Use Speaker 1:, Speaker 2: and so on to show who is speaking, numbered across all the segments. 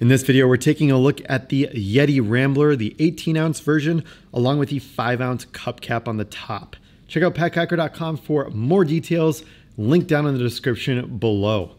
Speaker 1: In this video, we're taking a look at the Yeti Rambler, the 18 ounce version, along with the 5 ounce cup cap on the top. Check out packhacker.com for more details, link down in the description below.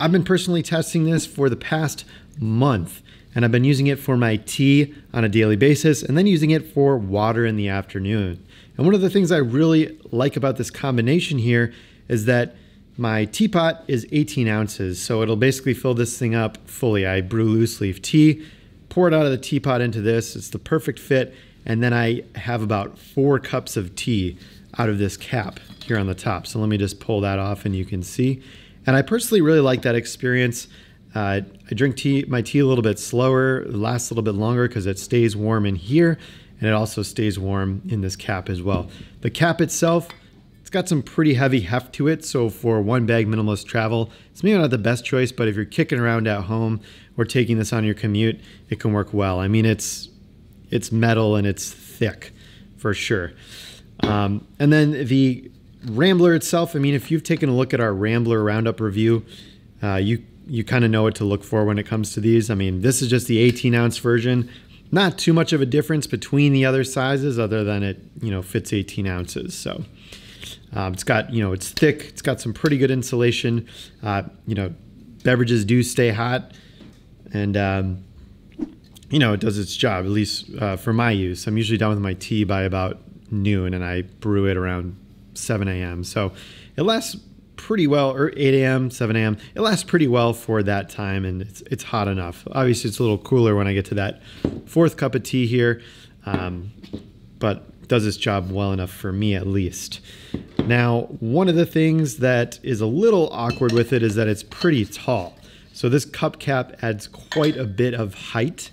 Speaker 1: I've been personally testing this for the past month, and I've been using it for my tea on a daily basis, and then using it for water in the afternoon. And one of the things I really like about this combination here is that my teapot is 18 ounces, so it'll basically fill this thing up fully. I brew loose leaf tea, pour it out of the teapot into this. It's the perfect fit. And then I have about four cups of tea out of this cap here on the top. So let me just pull that off and you can see. And I personally really like that experience. Uh, I drink tea, my tea a little bit slower, lasts a little bit longer because it stays warm in here and it also stays warm in this cap as well. The cap itself, it's got some pretty heavy heft to it, so for one bag minimalist travel, it's maybe not the best choice, but if you're kicking around at home or taking this on your commute, it can work well. I mean, it's it's metal and it's thick for sure. Um, and then the Rambler itself, I mean, if you've taken a look at our Rambler Roundup review, uh, you you kind of know what to look for when it comes to these. I mean, this is just the 18 ounce version. Not too much of a difference between the other sizes, other than it you know fits 18 ounces. So. Um, it's got, you know, it's thick. It's got some pretty good insulation. Uh, you know, beverages do stay hot, and um, you know, it does its job. At least uh, for my use. I'm usually done with my tea by about noon, and I brew it around 7 a.m. So it lasts pretty well, or 8 a.m., 7 a.m. It lasts pretty well for that time, and it's it's hot enough. Obviously, it's a little cooler when I get to that fourth cup of tea here, um, but does its job well enough for me at least. Now, one of the things that is a little awkward with it is that it's pretty tall. So this cup cap adds quite a bit of height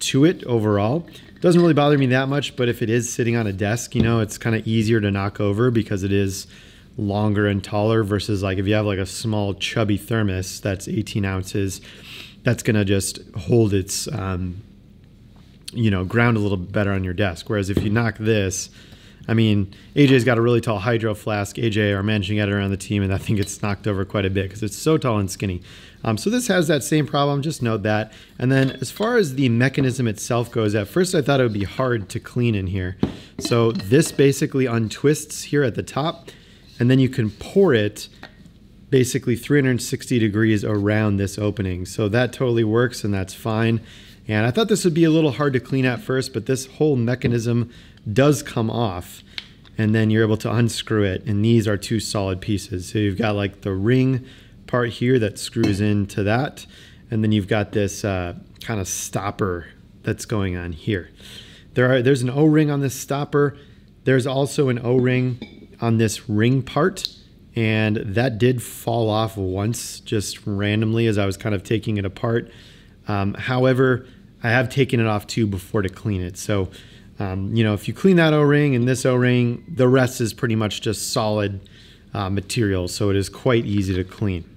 Speaker 1: to it overall. Doesn't really bother me that much, but if it is sitting on a desk, you know, it's kind of easier to knock over because it is longer and taller versus like if you have like a small chubby thermos that's 18 ounces, that's gonna just hold its um, you know, ground a little better on your desk. Whereas if you knock this, I mean, AJ's got a really tall hydro flask. AJ, our managing editor on the team, and I think it's knocked over quite a bit because it's so tall and skinny. Um, so this has that same problem, just note that. And then as far as the mechanism itself goes, at first I thought it would be hard to clean in here. So this basically untwists here at the top, and then you can pour it basically 360 degrees around this opening. So that totally works and that's fine. And I thought this would be a little hard to clean at first, but this whole mechanism does come off and then you're able to unscrew it. And these are two solid pieces. So you've got like the ring part here that screws into that. And then you've got this uh, kind of stopper that's going on here. There are, there's an O-ring on this stopper. There's also an O-ring on this ring part. And that did fall off once just randomly as I was kind of taking it apart. Um, however, I have taken it off too before to clean it. So, um, you know, if you clean that O-ring and this O-ring, the rest is pretty much just solid uh, material. So it is quite easy to clean.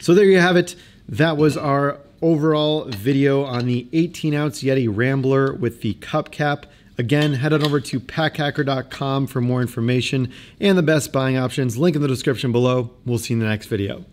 Speaker 1: So there you have it. That was our overall video on the 18 ounce Yeti Rambler with the cup cap. Again, head on over to packhacker.com for more information and the best buying options. Link in the description below. We'll see you in the next video.